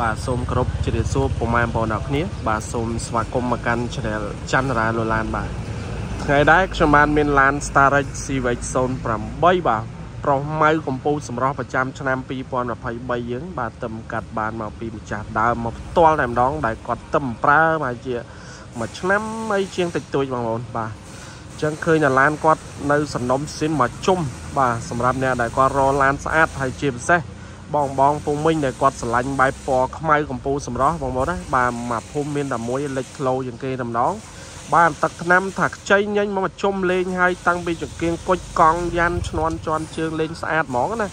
បាទសូមគោរពជម្រាបសួរពុកម៉ែបងប្អូនអរគ្នាបាទសូមស្វាគមន៍មកកាន់ Channel ច័ន្ទរាលឡានបាទថ្ងៃដែរខ្ញុំបានមានឡាន Starrix CVX 08 បាទប្រុសម៉ៅកម្ពុជាសម្រស់ប្រចាំឆ្នាំ2023យើងបាទទឹមកាត់បានមកពីម្ចាស់ដើមមកផ្ទាល់តែម្ដង ដែលគាត់ទឹមប្រើមកជាមួយឆ្នាំអីជាងតិចតួចបងប្អូនបាទអញ្ចឹងឃើញតែឡានគាត់នៅសំណុំស៊ីមមកជុំបាទសម្រាប់អ្នកដែលគាត់រឡានស្អាតហើយជាពិសេស បងបងពូមិញដែលគាត់ស្រឡាញ់បែបពណ៌ខ្មៅកម្ពុជាសម្រស់បងប្អូនណាបាទមកភូមិមានតែមួយលេចធ្លោជាងគេតែម្ដងបានទឹកថ្នាំថាខ្ចីញញមកជុំលេងហើយតាំងពីចង្គៀងគុជកង់យ៉ាន់ឈ្នន់ជន់ជើងលេងស្អាតហ្មងណា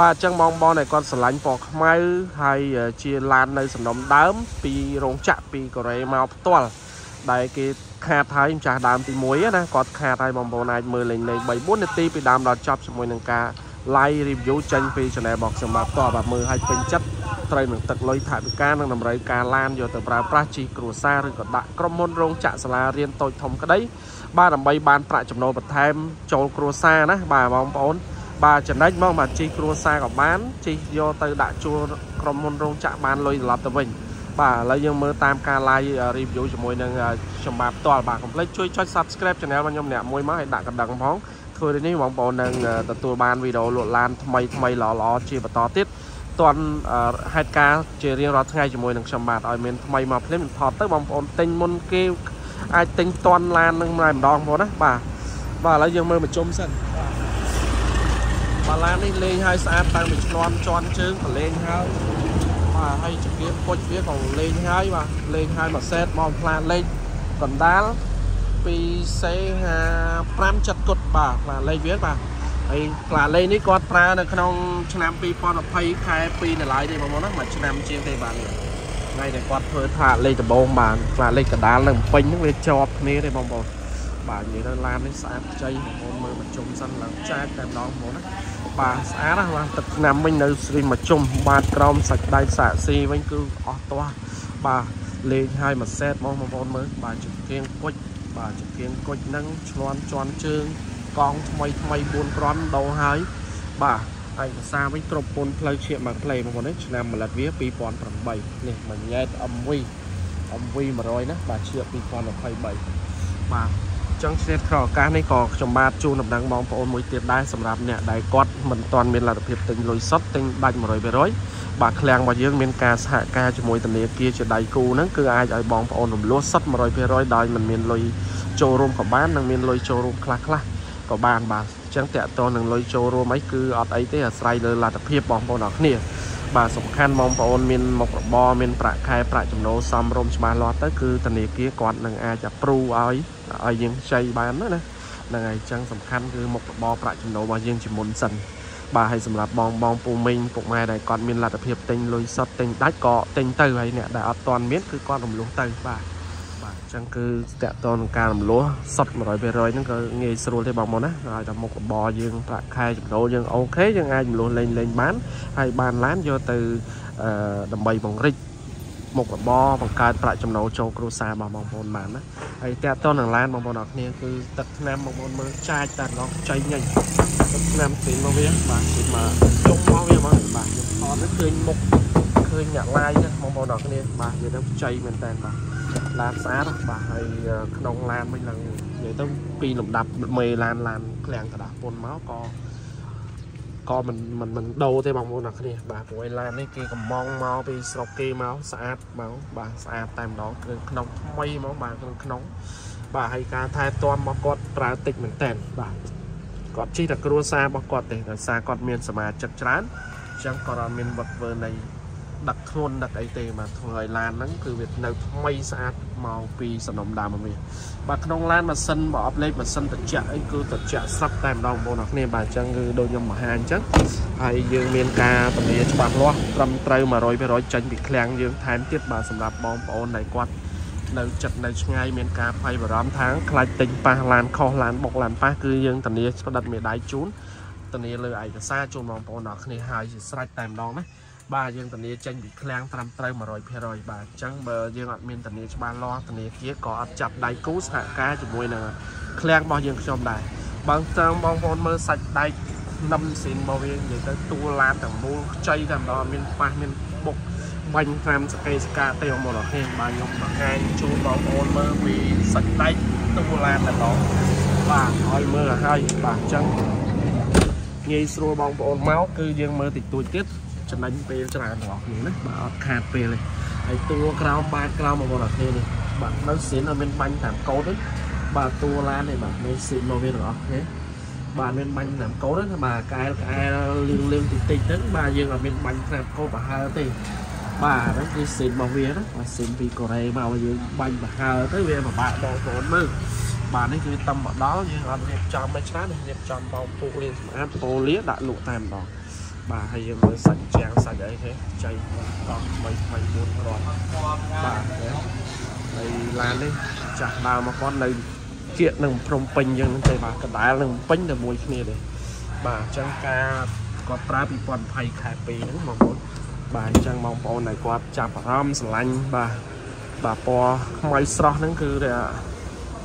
បាទអញ្ចឹងបងបងដែលគាត់ស្រឡាញ់ពណ៌ខ្មៅហើយជាឡាននៅសំណុំដើម ពីរោងចក្រពីកូរ៉េមកផ្ទាល់ដែលគេខាតហើយម្ចាស់ដើមទី1ណាគាត់ខាតហើយបងប្អូនអាចមើលលេងលេង3 4នាទីពីដើមដល់ចប់ជាមួយនឹងការ live review ចេញពី channel របស់ខ្ញុំបាទតបបាទមើលឲ្យពេញចិត្តត្រូវនឹងទឹកលុយថវិកានិងតម្រូវការឡានយកទៅប្រើប្រាស់ជីគ្រួសារឬក៏ដាក់ក្រុមហ៊ុនរោងចក្រសាលារៀនតូចធំក្តីបាទដើម្បីបានប្រាក់ចំណូលបន្ថែមចូលគ្រួសារណាបាទបងប្អូនបាទចំណេញមកបាទជីគ្រួសារក៏បានជីយកទៅដាក់ជួលក្រុមហ៊ុនរោងចក្របានលុយត្រឡប់ទៅវិញបាទឥឡូវយើងមើលតាមការ live review ជាមួយនឹងខ្ញុំបាទផ្ទាល់បាទកុំភ្លេចជួយចុច subscribe channel របស់ខ្ញុំម្នាក់មួយមកឲ្យដាក់កណ្ដឹងផង ធ្វើនេះនេះបងប្អូននឹងទទួលបានវីដេអូលក់ឡានថ្មីថ្មីល្អល្អជាបន្តទៀតតន់ហេតុការជារៀងរាល់ថ្ងៃជាមួយនឹងខ្ញុំបាទឲ្យមានថ្មីមកភ្លាមថតទៅបងប្អូនទិញមុនគេអាចទិញតន់ឡាននឹងម្ដងម្ដងបងប្អូនណាបាទបាទឥឡូវយើងមើលមកជុំសិនបាទឡាននេះលេងឲ្យស្អាតតាំងពីឆ្នន់ជន់ជើងក៏លេងហើយបាទហើយចង្កៀងពុជវាក៏លេងហើយបាទលេងហើយមួយសេតមកផ្លាលេខកណ្ដាល ពីសេ55ចិត្តគុតបាទផ្លាលេខវាបាទហើយផ្លាលេខនេះគាត់ប្រើនៅក្នុងឆ្នាំ2020ខែ2នៅឡើយទេបងប្អូនណាមួយឆ្នាំជាងទេបាទនេះថ្ងៃដែលគាត់ធ្វើផ្លាលេខដំបងបាទផ្លាលេខកណ្ដាលនៅពេញហ្នឹងវាជាប់គ្នាទេបងប្អូនបាទនិយាយទៅឡាននេះស្អាតខ្ចីបងប្អូនមើលមកជុំសិនឡើងចាច់តែម្ដងបងប្អូនណាបាទស្អាតណាស់បាទទឹកថ្នាំវិញនៅស្រីមកជុំបាទក្រោមសាច់ដៃសាកស៊ីវិញគឺអស់ទាស់បាទលេងឲ្យមួយសេតមកបងប្អូនមើលបាទជង្គៀងពុជ បាទចង្គៀងគុជនឹងឆ្លន់ជន់ជើងកង់ថ្មីថ្មី4គ្រាប់ដោហើយបាទឯកសារវិញគ្រប់ពន្ធផ្លូវឈៀកមកផ្លេបងប្អូននេះឆ្នាំម្លិតវា2008នេះមួយញ៉ែត MV MV 100ណាបាទឈៀក2023បាទចឹងឆ្លៀតក្រឱកាសនេះក៏ខ្ញុំបាទជូនដំណឹងបងប្អូនមួយទៀតដែរសម្រាប់អ្នកដែលគាត់មិនទាន់មានលទ្ធភាពទិញលុយសុទ្ធទិញដាច់100% បាទឃ្លាំងរបស់យើងមានការសហការជាមួយធនាគារជាដៃគូហ្នឹងគឺអាចឲ្យបងប្អូនរំលោះសុទ្ធ100%ដោយមិនមានលុយចូលរួមក៏បាននិងមានលុយចូលរួមខ្លះខ្លះក៏បានបាទអញ្ចឹងតកតនឹងលុយចូលរួមអីគឺអត់អីទេអាស្រ័យលើលទ្ធភាពបងប្អូនអរគ្នាបាទសំខាន់បងប្អូនមានមុខរបរមានប្រាក់ខែប្រាក់ចំណូលសមរម្យច្បាស់លាស់ទៅគឺធនាគារគាត់នឹងអាច approve ឲ្យឲ្យយើងខ្ចីបានណាហ្នឹងហើយអញ្ចឹងសំខាន់គឺមុខរបរប្រាក់ចំណូលរបស់យើងជាមុនសិន បាទហើយសម្រាប់បងបងពូមីងពុកម៉ែដែលគាត់មានលទ្ធភាពទិញលុយសុទ្ធទិញដាច់ក៏ទិញទៅហើយអ្នកដែលអត់ទាន់មានគឺគាត់រំលោះទៅបាទបាទអញ្ចឹងគឺតកតនឹងការរំលោះសុទ្ធ100%ហ្នឹងក៏ងាយស្រួលទេបងប្អូនណាហើយតែមុខរបរយើងប្រាក់ខែចំណូលយើងអូខេយើងអាចរំលោះលេងលេងបានហើយបានឡានយកទៅអឺដើម្បីបង្រិច មុខរបរបង្កើតប្រាក់ចំណូលចូលគ្រួសាររបស់បងប្អូនបានណាហើយតើតើនឹងឡានបងប្អូនអរគ្នាគឺទឹកឆ្នាំបងប្អូនមើលចាចតែឡងចៃញ៉ៃទឹកឆ្នាំពីមកវាបាទពីមកជុំមកវាមកបាទខ្ញុំថតនេះឃើញមុខឃើញអ្នកឡាយណាបងប្អូនអរគ្នាបាទនិយាយទៅចៃមែនតើបាទឡានស្អាតបាទហើយក្នុងឡានវិញឡើងនិយាយទៅពីលំដាប់មេឡានឡានឃ្លាំងកដាពុនមកក៏ ក៏មិនមិនមិនដូរទេបងប្អូនអ្នកគ្នាបាទព្រោះឯឡាននេះគេកំងមកពីស្រុកគេមកស្អាតមកបាទស្អាតតែម្ដងគ្រឿងក្នុងថ្មីមកបាទគ្រឿងក្នុង បាទហើយការថែទាំរបស់គាត់ប្រើតិចមែនតើបាទគាត់ជិះតែគ្រួសាររបស់គាត់ទេដោយសារគាត់មានសមាជិកច្រើនអញ្ចឹងគាត់អត់មានវឹកវើនៃដឹកធ្ងន់ដឹកអីទេបាទធ្វើឲ្យឡានហ្នឹងគឺវានៅថ្មីស្អាត មកពីសំណុំដើមមកវាបាទក្នុងឡានម៉ាស៊ីនបើអប់លេខម៉ាស៊ីនត្រជាក់អីគឺត្រជាក់ស្រាប់តែម្ដងបងប្អូនអរគ្នាបាទអញ្ចឹងគឺដូចខ្ញុំបង្ហាញអញ្ចឹងហើយយើងមានការពលាច្បាស់លាស់ត្រឹមត្រូវ100%ចេញពីឃ្លាំងយើងថែមទៀតបាទសម្រាប់បងប្អូនដែលគាត់នៅចិត្តនៅឆ្ងាយមានការភ័យបារម្ភថាខ្លាចទិញប៉ះឡានខុសឡានបុកឡានប៉ះគឺយើងធានាផ្ដិតមេដៃជូនធានាលើឯកសារជូនបងប្អូនអរគ្នាហើយជាស្រេចតែម្ដងណា បាទយើងធានាចេញពីឃ្លាំងត្រឹមត្រូវ100%បាទអញ្ចឹងបើយើងអត់មានធានាច្បាស់លាស់ធានាគារក៏អត់ចាប់ដៃគូសហការជាមួយនឹងឃ្លាំងរបស់យើងខ្ញុំដែរបើតាមបងប្អូនមើលសាច់ដែកនឹមស៊ីនរបស់វានិយាយទៅទួលឡានទាំងមូលខ្ចីតែម្ដងមានប៉ះមានបុកបាញ់តាមសកេសកាទេបងប្អូនគ្នាបាទខ្ញុំបង្ហាញជូនបងប្អូនមើលពីសាច់ដែកទូឡានតែម្ដងបាទឲ្យមើលឲ្យហើយបាទអញ្ចឹងងាយស្រួលបងប្អូនមកគឺយើងមើលតិចតួចទៀត ចំណេញពេលច្រើនបងប្អូនណាបាទអត់ខាតពេលទេហើយតួក្រោមបាតក្រោមបងប្អូនគ្នានេះបាទនៅស៊ីនអត់មានបាញ់តាមកោតទេបាទតួឡាននេះបាទមានស៊ីនមកវាទាំងអស់គ្នាបាទមានបាញ់តាមកោតទេបាទកែលកែលលឿងលឿងតិចតិចទៅបាទយើងអត់មានបាញ់តាមកោតប្រហើទេបាទហ្នឹងគឺស៊ីនរបស់វាណាបាទស៊ីនពីកូរ៉េមកយើងបាញ់ប្រហើទៅវាពិបាកបងប្អូនមើលបាទនេះគឺតំមកដល់យើងអត់រៀបចំមិនច្រើនរៀបចំបោកពុកលាងសម្អាតប៉ូលាដាក់លក់តែម្ដង បាទហើយយើងមើលសាច់ជាងសាច់អីទេចៃតោះថ្មីថ្មី4រាប់បាទហើយឡាននេះចាស់ដើមមកគាត់នៅគៀកនឹងព្រំពេញយើងនឹងទេបាទកដាលនឹងពេញតែមួយគ្នាទេបាទអញ្ចឹងការគាត់ប្រើ2020ខែ2ហ្នឹងបងប្អូនបាទអញ្ចឹងបងប្អូនដែលគាត់ចាប់អារម្មណ៍ស្រឡាញ់បាទបាទពណ៌ខ្មៅស្រស់ហ្នឹងគឺ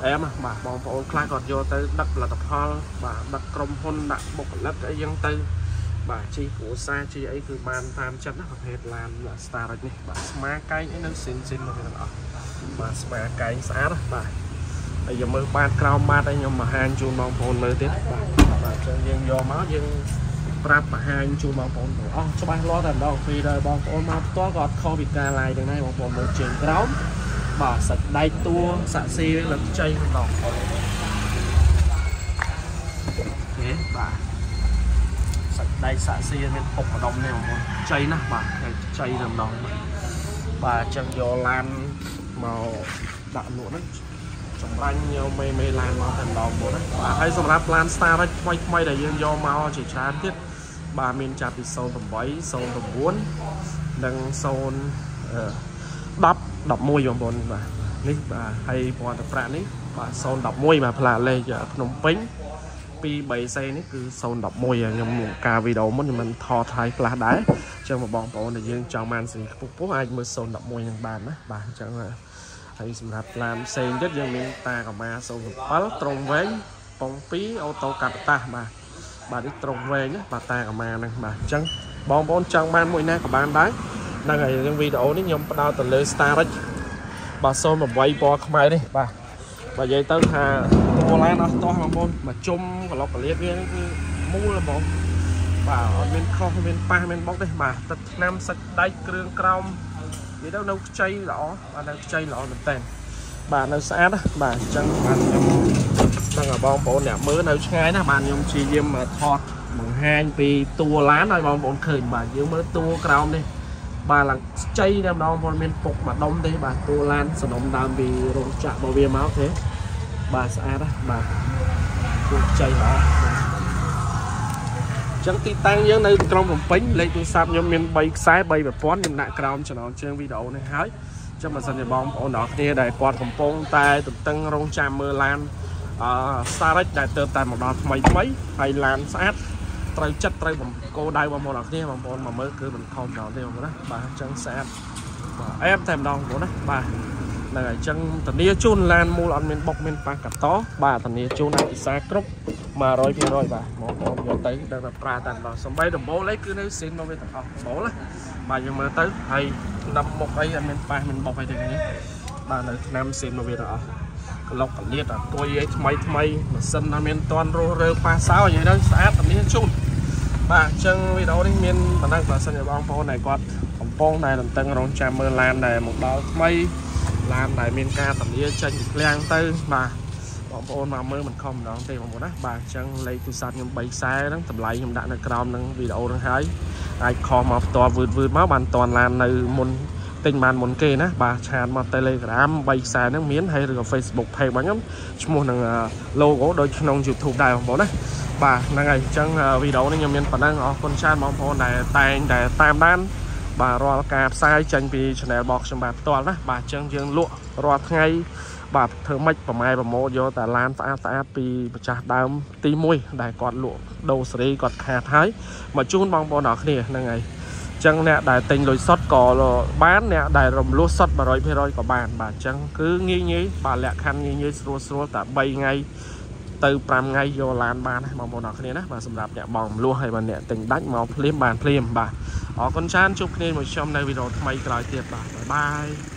អែមបាទបងប្អូនខ្លះគាត់យកទៅដឹកផលិតផល បាទដឹកក្រុមហ៊ុនដាក់បុគ្គលិកអីចឹងទៅ បាទជីគ្រួសារជីអីគឺបានតាមចិត្តណាប្រភេទឡាន Starage នេះបាទស្មាកែងអីនៅស៊ីនស៊ីនមកទាំងអស់បាទស្មាកែងស្អាតបាទហើយយើងមើលបាតក្រោមបាតឲ្យខ្ញុំបង្ហាញជូនបងប្អូនមើលទៀតបាទបាទចឹងយើងយកមកយើងប្រាប់បង្ហាញជូនបងប្អូនទាំងអស់ច្បាស់លាស់តែម្ដងពីដល់បងប្អូនមកផ្ទាល់ក៏អត់ខុសពីការ live ទាំងដែរបងប្អូនមើលជើងក្រោមបាទសាច់ដៃតួសាក់ស៊ីលើខ្ចីម្ដងអូខេបាទ សាច់ដៃសាក់ស៊ីមានពុកម្ដុំនេះបងប្អូនខ្ចីណាស់បាទខ្ចីតែម្ដងបាទអញ្ចឹងយកឡានមកដាក់លក់ហ្នឹងចម្រាញ់យកមេមេឡានមកតែម្ដងបងណាបាទហើយសម្រាប់ឡាន Starage ថ្មីថ្មីដែលយើងយកមកជាច្រើនទៀតបាទមានចាប់ពី08 09និង0 10 11បងប្អូនបាទនេះបាទហើយពណ៌ទឹកប្រាក់នេះបាទ011បាទផ្លាកលេខភ្នំពេញ 2 3សេនេះគឺ011ខ្ញុំការវីដេអូមុនខ្ញុំមិនថតថៃខ្លះដែរអញ្ចឹងបងប្អូនដែលយើងចង់បានសេរីខ្ពស់ខ្ពស់អាចមើល011នឹងបានណាបាទអញ្ចឹងហើយសម្រាប់ឡានផ្សេងទៀតយើងមានតាកាម៉ា07ត្រង់វែងប៉ុង2អូតូកាបតាសបាទបាទនេះត្រង់វែងបាទតាកាម៉ាហ្នឹងបាទអញ្ចឹងបងប្អូនចង់បានមួយណាក៏បានដែរហ្នឹងហើយយើងវីដេអូនេះខ្ញុំផ្ដោតទៅលើ Starage បាទ08ពណ៌ខ្មៅនេះបាទ បើនិយាយទៅថាតួឡានអស់តោះបងប្អូនមកជុំក្លុកកលៀតវានេះគឺមូលបងបាទអត់មានខុសមានប៉ះមានបុកទេបាទទឹកថ្នាំសាច់ដែកគ្រឿងក្រោមនិយាយទៅនៅខ្ចីល្អបាទនៅខ្ចីល្អមែនតើបាទនៅស្អាតបាទអញ្ចឹងបាទខ្ញុំដឹងឲ្យបងប្អូនអ្នកមើលនៅឆ្ងាយណាបាទខ្ញុំព្យាយាមថតបង្ហាញពីតួឡានឲ្យបងប្អូនឃើញបាទយើងមើលតួក្រោមនេះ បាទឡើងខ្ចីតែម្ដងពលមានពុកមួយដុំទេបាទតួឡានសនំដើមពីរោងចក្ររបស់វាមកទេបាទស្អាតណាបាទពុកខ្ចីល្អចឹងទីតាំងយើងនៅក្រុងភ្នំពេញលេខទូរស័ព្ទខ្ញុំមាន3ខ្សែ3ប្រព័ន្ធខ្ញុំដាក់ក្រោមចំណងជើងវីដេអូនេះហើយចាំបើសិនជាបងប្អូនទាំងគ្នាដែលគាត់កំពុងតែទន្ទឹងរង់ចាំមើលឡានអឺ Starage ដែលទៅតែមកដល់ថ្មីថ្មីហើយឡានស្អាត ត្រូវចិត្តត្រូវគោដៅបងប្អូនអរគ្នាបងប្អូនមកមើលគឺមិនខំដល់ទេបងប្អូនណាបាទអញ្ចឹងស្អាតបាទអែបតែម្ដងបងប្អូនណាបាទហ្នឹងហើយអញ្ចឹងធានាជូនឡានមូលអត់មានបុកមានប៉ះកាត់តបាទធានាជូនឯកសារគ្រប់100%បាទបងប្អូនយកទៅដឹងតែប្រើតែម្ដងសំបីដំបូលអីគឺនៅស៊ីនមកវាទាំងអស់ដំបូលណាបាទយើងមើលទៅហើយដាំមុខអីអត់មានប៉ះមានបុកអីទេនេះបាទនៅឆ្នាំស៊ីនមកវាទាំងអស់ក្លុកកលៀតអត់ទួយអីថ្មីថ្មីម៉ាស៊ីនអត់មានតន់រស់រើប៉ះសោនិយាយទៅស្អាតធានាជូន បាទអញ្ចឹងវីដេអូនេះមានបណ្ដឹងបើសិនជាបងប្អូនដែលគាត់កំពុងតែតន្ទឹងរង់ចាំមើលឡានដែលមកដល់ថ្មីឡានដែលមានការធានាចេញពីឃ្លាំងទៅបាទបងប្អូនមកមើលមិនខំម្ដងទេបងប្អូនណាបាទអញ្ចឹងលេខទូរស័ព្ទខ្ញុំ3ខ្សែហ្នឹងតម្លៃខ្ញុំដាក់នៅក្រោមនឹងវីដេអូហ្នឹងហើយអាចខុសមកផ្ទាល់វឺតវឺតមកបានតនឡាននៅមុន ទិញបានមុនគេណាបាទឆាតមក Telegram 3ខ្សែហ្នឹងមានហើយឬក៏ Facebook page របស់ខ្ញុំឈ្មោះនឹង logo ដូចក្នុង YouTube ដែរបងប្អូនណាបាទហ្នឹងហើយអញ្ចឹងវីដេអូនេះខ្ញុំមានប៉ុណ្ណឹងអរគុណច្រើនបងប្អូនដែលតែងតែតាមដានបាទរាល់ការផ្សាយចេញពី channel របស់ខ្ញុំបាទផ្ទាល់ណាបាទអញ្ចឹងយើងលក់រាល់ថ្ងៃបាទធ្វើម៉េចប្រម៉ែប្រម៉ូយកតែឡានស្អាតស្អាតពីម្ចាស់ដើមទី1ដែលគាត់លក់ដូរសេរីគាត់ខាតហើយមកជូនបងប្អូនអរគ្នាហ្នឹងហើយអញ្ចឹងអ្នកដែលទិញលុយសុតក៏បានអ្នកដែលរំលោះសុត100%ក៏បានបាទអញ្ចឹងគឺងាយងាយបាទលក្ខខណ្ឌងាយងាយស្រួលស្រួលតែ3ថ្ងៃទៅ5ថ្ងៃយកឡានបានណាបងប្អូនអរគ្នាណាបាទសម្រាប់អ្នកបងមលោះហើយបាទអ្នកទិញដាច់មកភ្លាមបានភ្លាមបាទអរគុណច្រើនជួបគ្នាមួយខ្ញុំនៅវីដេអូថ្មីក្រោយទៀតបាទបាយបាយ